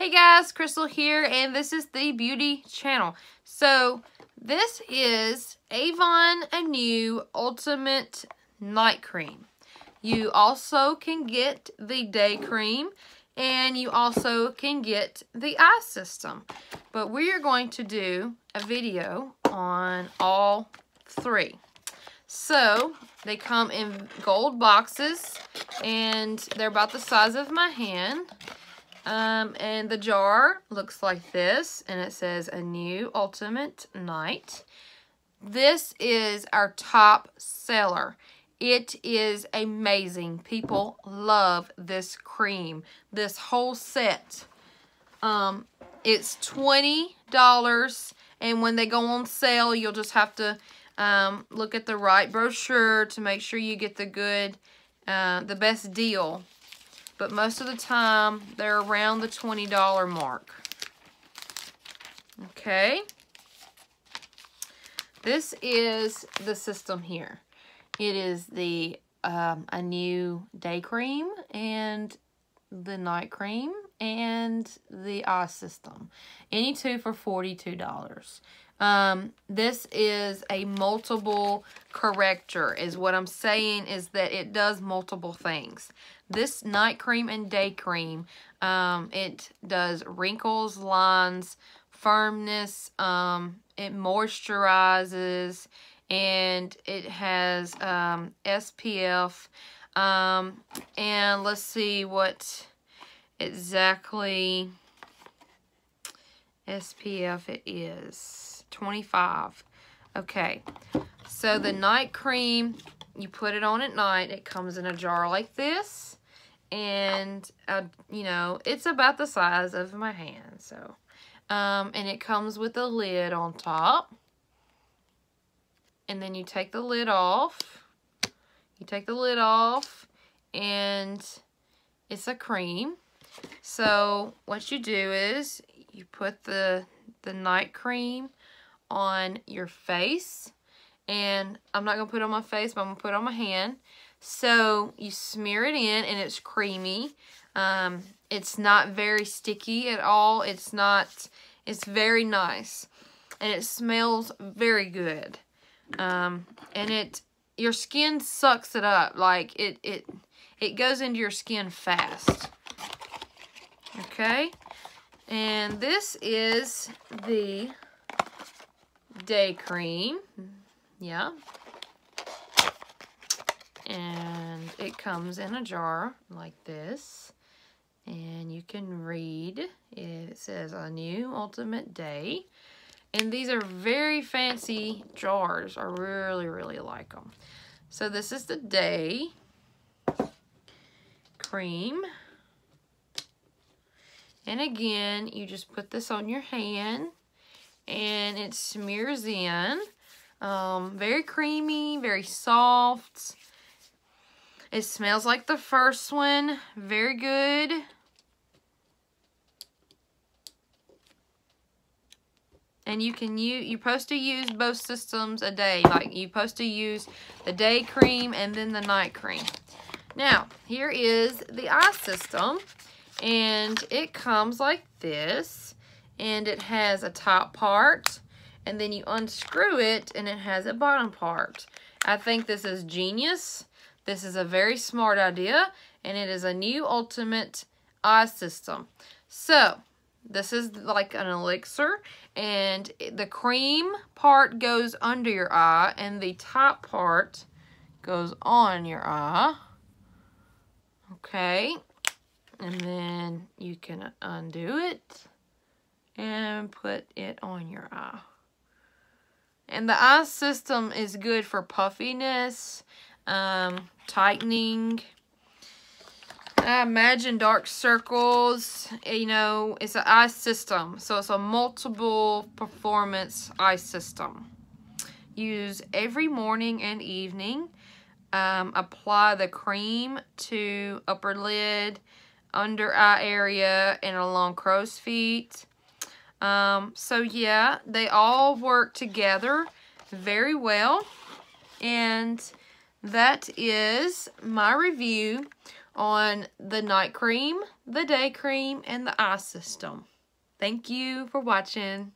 Hey guys, Crystal here, and this is the beauty channel. So, this is Avon Anew Ultimate Night Cream. You also can get the day cream, and you also can get the eye system. But we are going to do a video on all three. So, they come in gold boxes, and they're about the size of my hand. Um, and the jar looks like this, and it says Anew Ultimate Night. This is our top seller. It is amazing. People love this cream, this whole set. Um, it's $20, and when they go on sale, you'll just have to um, look at the right brochure to make sure you get the good, uh, the best deal but most of the time they're around the $20 mark. Okay. This is the system here. It is the um, new day cream and the night cream and the eye system. Any two for $42. Um, this is a multiple corrector is what I'm saying is that it does multiple things. This night cream and day cream, um, it does wrinkles, lines, firmness, um, it moisturizes, and it has um, SPF. Um, and let's see what exactly SPF it is. 25. Okay, so the night cream, you put it on at night. It comes in a jar like this. And, uh, you know, it's about the size of my hand. So, um, and it comes with a lid on top. And then you take the lid off. You take the lid off. And it's a cream. So, what you do is you put the, the night cream on your face. And I'm not going to put it on my face, but I'm going to put it on my hand. So you smear it in and it's creamy. Um, it's not very sticky at all. It's not, it's very nice. And it smells very good. Um, and it, your skin sucks it up. Like it, it, it goes into your skin fast. Okay. And this is the day cream. Yeah. And it comes in a jar like this. And you can read, it says Anew Ultimate Day. And these are very fancy jars. I really, really like them. So this is the day cream. And again, you just put this on your hand and it smears in. Um, very creamy, very soft. It smells like the first one. Very good. And you can use, you're supposed to use both systems a day. Like, you're supposed to use the day cream and then the night cream. Now, here is the eye system. And it comes like this and it has a top part and then you unscrew it and it has a bottom part. I think this is genius. This is a very smart idea and it is Anew ultimate eye system. So this is like an elixir and the cream part goes under your eye and the top part goes on your eye. Okay. And then you can undo it and put it on your eye. And the eye system is good for puffiness, um, tightening. I imagine dark circles, you know, it's an eye system. So it's a multiple performance eye system. Use every morning and evening. Um, apply the cream to upper lid, under eye area, and along crow's feet. Um, so yeah, they all work together very well. And that is my review on the night cream, the day cream, and the eye system. Thank you for watching.